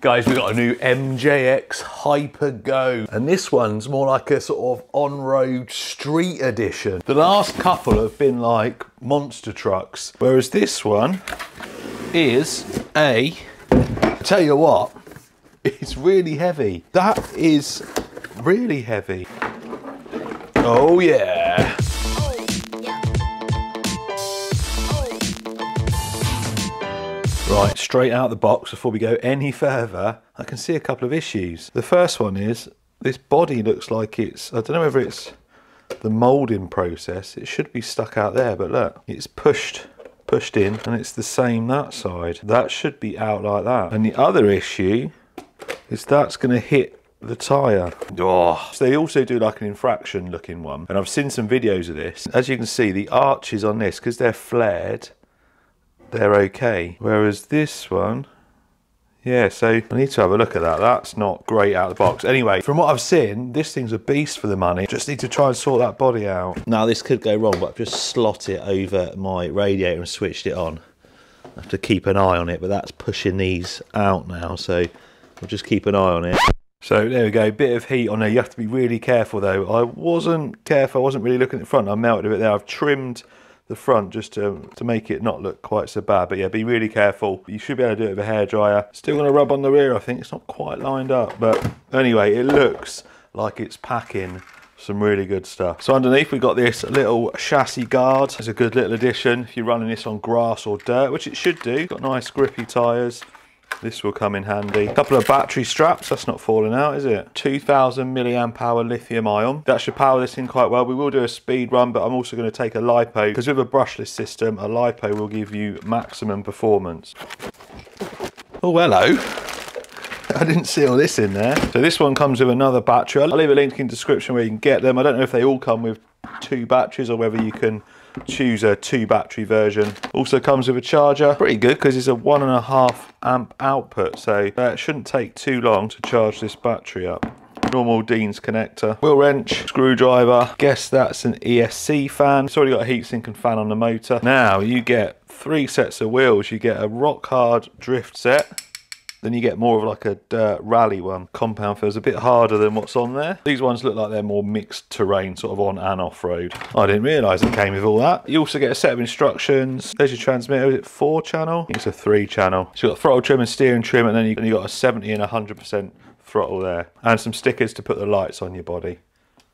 Guys, we've got a new MJX Hyper Go. And this one's more like a sort of on-road street edition. The last couple have been like monster trucks. Whereas this one is a, I tell you what, it's really heavy. That is really heavy. Oh yeah. Right, straight out the box before we go any further, I can see a couple of issues. The first one is this body looks like it's, I don't know whether it's the moulding process. It should be stuck out there, but look, it's pushed pushed in and it's the same that side. That should be out like that. And the other issue is that's going to hit the tyre. Oh. So they also do like an infraction looking one. And I've seen some videos of this. As you can see, the arches on this, because they're flared, they're okay. Whereas this one, yeah, so I need to have a look at that. That's not great out of the box. Anyway, from what I've seen, this thing's a beast for the money. Just need to try and sort that body out. Now this could go wrong, but I've just slot it over my radiator and switched it on. I have to keep an eye on it, but that's pushing these out now, so we'll just keep an eye on it. So there we go, bit of heat on there. You have to be really careful though. I wasn't careful, I wasn't really looking at the front. I melted a bit there. I've trimmed the front just to, to make it not look quite so bad. But yeah, be really careful. You should be able to do it with a hairdryer. Still going to rub on the rear, I think. It's not quite lined up. But anyway, it looks like it's packing some really good stuff. So underneath we've got this little chassis guard. It's a good little addition if you're running this on grass or dirt, which it should do. Got nice grippy tyres. This will come in handy. A couple of battery straps, that's not falling out, is it? 2000 milliamp hour lithium ion. That should power this in quite well. We will do a speed run, but I'm also going to take a LiPo, because with a brushless system, a LiPo will give you maximum performance. Oh, hello. I didn't see all this in there. So this one comes with another battery. I'll leave a link in the description where you can get them. I don't know if they all come with two batteries or whether you can choose a two battery version. Also comes with a charger. Pretty good because it's a one and a half amp output. So uh, it shouldn't take too long to charge this battery up normal Dean's connector, wheel wrench, screwdriver, guess that's an ESC fan. It's already got a heatsink and fan on the motor. Now you get three sets of wheels. You get a rock hard drift set, then you get more of like a dirt rally one. Compound feels a bit harder than what's on there. These ones look like they're more mixed terrain, sort of on and off road. I didn't realise it came with all that. You also get a set of instructions. There's your transmitter, is it four channel? it's a three channel. So you've got throttle trim and steering trim, and then you, you got a 70 and 100% throttle there. And some stickers to put the lights on your body.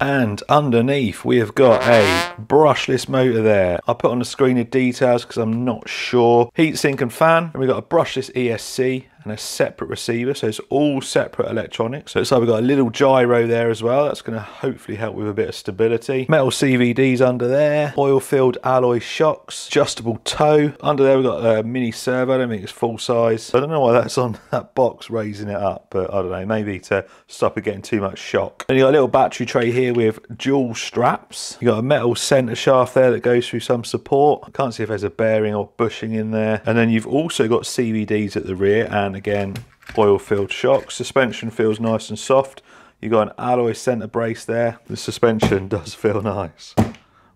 And underneath we have got a brushless motor there. I'll put on the screen the details because I'm not sure. Heatsink and fan. And we've got a brushless ESC and a separate receiver. So it's all separate electronics. So it's like we've got a little gyro there as well. That's going to hopefully help with a bit of stability. Metal CVDs under there. Oil-filled alloy shocks. Adjustable toe. Under there we've got a mini servo. I don't think it's full size. I don't know why that's on that box raising it up. But I don't know. Maybe to stop it getting too much shock. And you got a little battery tray here with dual straps. You got a metal centre shaft there that goes through some support. I can't see if there's a bearing or bushing in there. And then you've also got CVDs at the rear and and again oil filled shocks. Suspension feels nice and soft. You got an alloy centre brace there. The suspension does feel nice.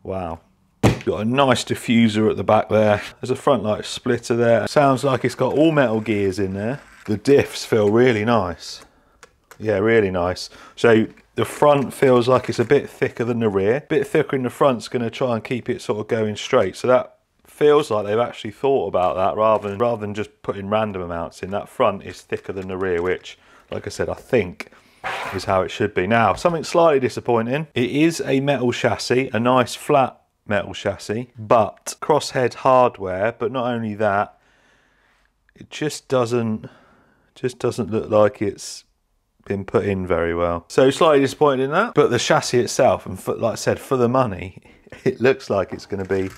Wow. Got a nice diffuser at the back there. There's a front light splitter there. Sounds like it's got all metal gears in there. The diffs feel really nice. Yeah, really nice. So the front feels like it's a bit thicker than the rear. A bit thicker in the front's going to try and keep it sort of going straight. So that feels like they've actually thought about that rather than rather than just putting random amounts in. That front is thicker than the rear, which, like I said, I think is how it should be. Now, something slightly disappointing. It is a metal chassis, a nice flat metal chassis, but crosshead hardware, but not only that, it just doesn't just doesn't look like it's been put in very well. So slightly disappointed in that, but the chassis itself, and for, like I said, for the money, it looks like it's going to be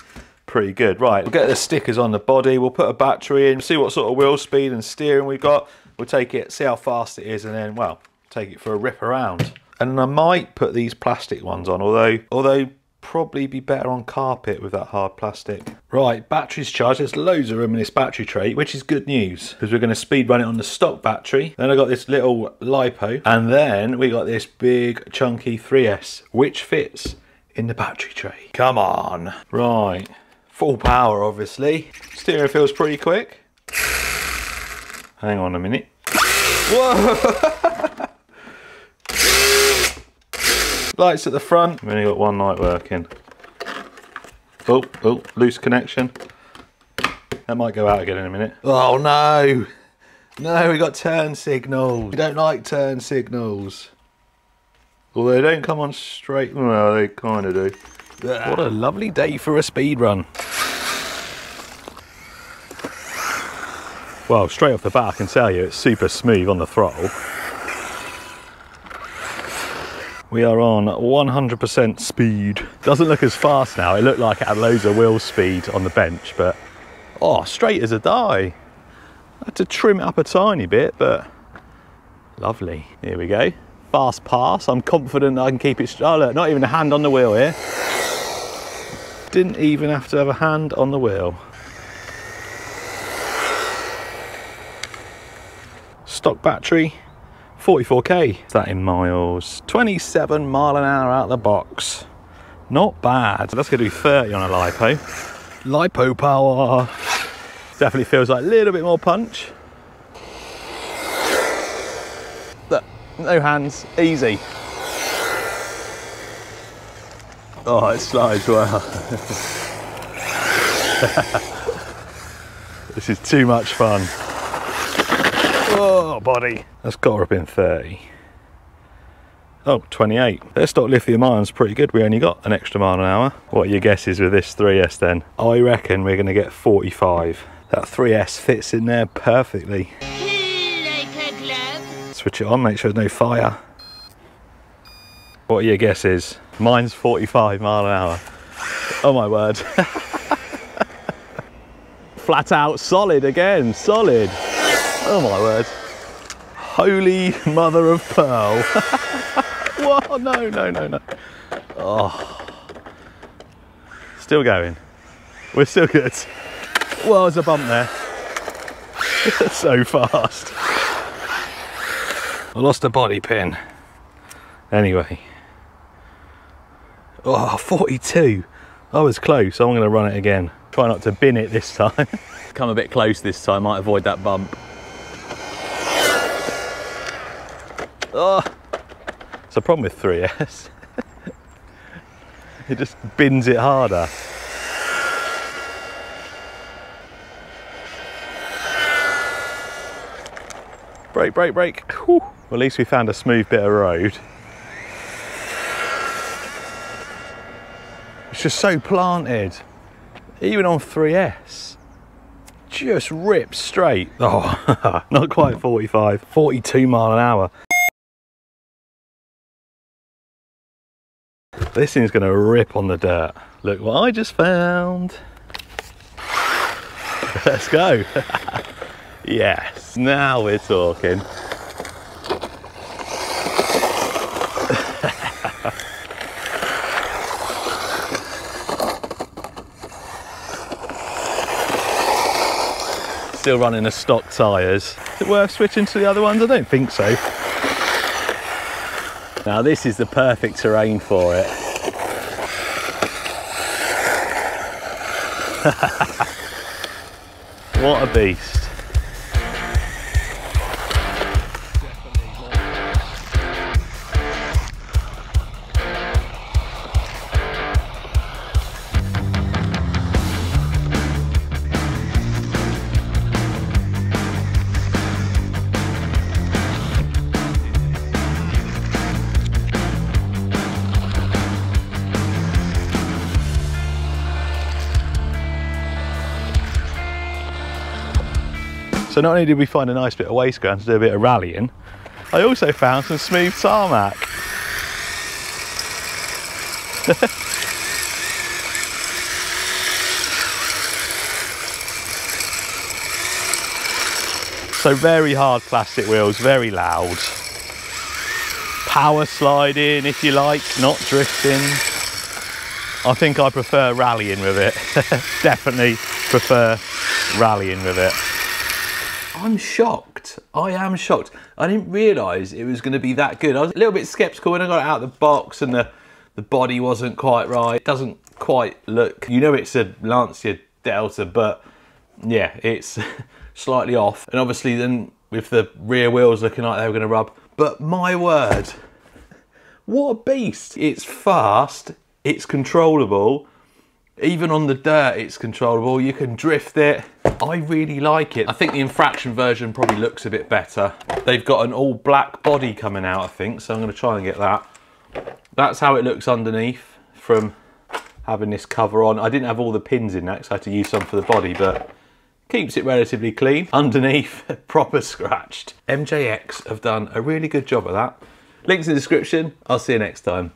pretty good. Right, we'll get the stickers on the body, we'll put a battery in, see what sort of wheel speed and steering we've got. We'll take it, see how fast it is, and then, well, take it for a rip around. And I might put these plastic ones on, although, although probably be better on carpet with that hard plastic. Right, battery's charged. There's loads of room in this battery tray, which is good news because we're going to speed run it on the stock battery. Then I got this little LiPo, and then we got this big chunky 3S, which fits in the battery tray. Come on. Right. Full power, obviously. Steering feels pretty quick. Hang on a minute. Whoa! Lights at the front. We've only got one light working. Oh, oh, loose connection. That might go out again in a minute. Oh no! No, we got turn signals. We don't like turn signals. Although they don't come on straight. Well, they kind of do. What a lovely day for a speed run. Well, straight off the bat, I can tell you it's super smooth on the throttle. We are on 100% speed. Doesn't look as fast now. It looked like it had loads of wheel speed on the bench, but oh, straight as a die. I had to trim it up a tiny bit, but lovely. Here we go. Fast pass. I'm confident I can keep it. Oh, look, not even a hand on the wheel here. Didn't even have to have a hand on the wheel. Stock battery, 44k. Is that in miles? 27 mile an hour out of the box. Not bad. That's gonna do 30 on a lipo. Lipo power. Definitely feels like a little bit more punch. Look, no hands, easy. Oh, it slides well. this is too much fun. Oh, body. That's got have been 30. Oh, 28. Their stock lithium ion's pretty good. We only got an extra mile an hour. What are your guesses with this 3S then? I reckon we're going to get 45. That 3S fits in there perfectly. Switch it on, make sure there's no fire. What are your guesses? Mine's 45 mile an hour. Oh my word. Flat out solid again, solid. Oh my word. Holy mother of pearl. Whoa, no, no, no, no. Oh. Still going. We're still good. Well, there's a bump there. so fast. I lost a body pin. Anyway. Oh, 42. I was close. I'm going to run it again. Try not to bin it this time. Come a bit close this time, might avoid that bump. Oh, it's a problem with 3S. it just bins it harder. Brake, brake, brake. Whew. Well, at least we found a smooth bit of road. It's just so planted. Even on 3S. Just rips straight. Oh, not quite 45, 42 mile an hour. This thing's gonna rip on the dirt. Look what I just found. Let's go. yes, now we're talking. Still running the stock tyres. Is it worth switching to the other ones? I don't think so. Now this is the perfect terrain for it. What a beast. So not only did we find a nice bit of waste ground to do a bit of rallying, I also found some smooth tarmac. so very hard plastic wheels, very loud. Power sliding if you like, not drifting. I think I prefer rallying with it. Definitely prefer rallying with it. I'm shocked. I am shocked. I didn't realise it was going to be that good. I was a little bit sceptical when I got it out of the box and the, the body wasn't quite right. It doesn't quite look, you know it's a Lancia Delta, but yeah, it's slightly off. And obviously then with the rear wheels looking like they were going to rub. But my word, what a beast. It's fast, it's controllable. Even on the dirt, it's controllable. You can drift it. I really like it. I think the infraction version probably looks a bit better. They've got an all black body coming out, I think, so I'm going to try and get that. That's how it looks underneath from having this cover on. I didn't have all the pins in that because I had to use some for the body, but keeps it relatively clean. Underneath, proper scratched. MJX have done a really good job of that. Links in the description. I'll see you next time.